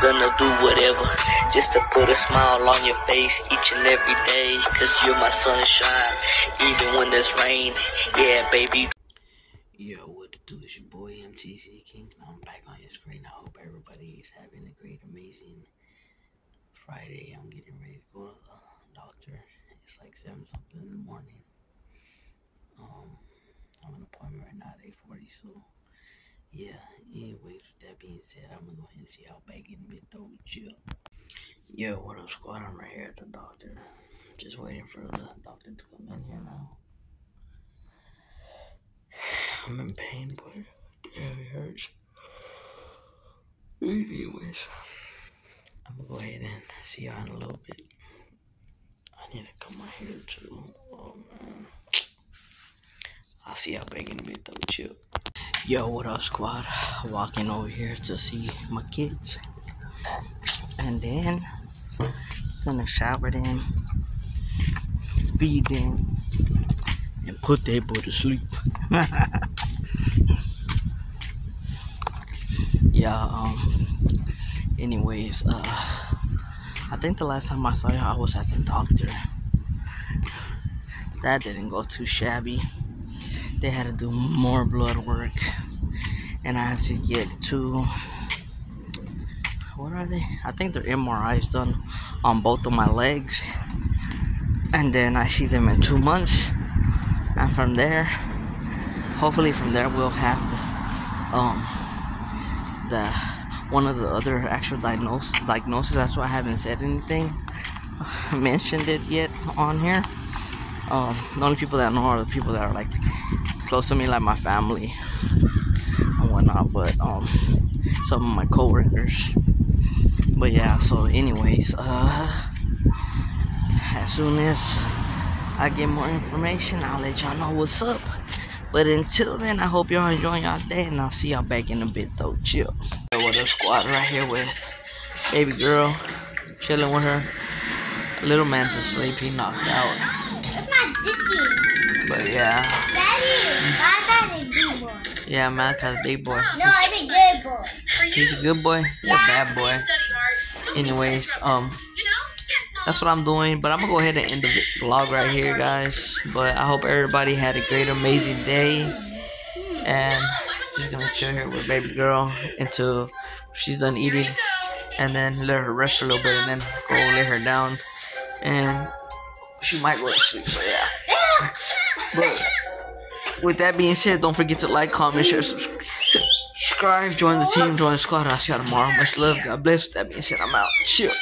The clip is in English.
Gonna do whatever just to put a smile on your face each and every day. Cause you're my sunshine, even when there's rain. Yeah, baby. Yo, what to do is your boy MTZ King. I'm back on your screen. I hope everybody is having a great, amazing Friday. I'm getting ready to go to the doctor. It's like 7 something in the morning. Um, I'm an appointment right now at 8.40, so yeah. Anyways, with that being said, I'm gonna go ahead and see how bad getting bit though with you. Yo, what up, squad? I'm right here at the doctor. Just waiting for the doctor to come in here now. I'm in pain, but damn, it hurts. Anyways, I'm gonna go ahead and see y'all in a little bit. I need to cut my hair too. Oh man. I'll see y'all back in a bit though, chill. Yo, what up, squad? Walking over here to see my kids. And then, gonna shower them, feed them, and put that boy to sleep. yeah, um, anyways, uh, I think the last time I saw you, I was at the doctor. That didn't go too shabby. They had to do more blood work, and I had to get two. What are they? I think they're MRIs done on both of my legs, and then I see them in two months, and from there, hopefully from there we'll have the, um, the one of the other actual diagnosis diagnosis. That's why I haven't said anything, mentioned it yet on here. Um, the only people that know are the people that are like close to me, like my family and whatnot. But um, some of my coworkers. But yeah. So, anyways, uh, as soon as I get more information, I'll let y'all know what's up. But until then, I hope y'all enjoying y'all day, and I'll see y'all back in a bit though. Chill. What a squad right here with baby girl, chilling with her. Little man's asleep, he knocked out. That's my dicky. But yeah, Daddy, my dad's a big boy. yeah, Malachi's a big boy. No, it's a good boy. He's a good boy. He's a bad boy. Anyways, um, that's what I'm doing. But I'm gonna go ahead and end the vlog right here, guys. But I hope everybody had a great, amazing day. And just gonna chill here with baby girl until she's done eating, and then let her rest a little bit, and then go lay her down, and she might go to sleep. So yeah. But with that being said, don't forget to like, comment, share, subscribe. Join the team, join the squad. I'll see y'all tomorrow. Much love. God bless. With that being said, I'm out. Chill.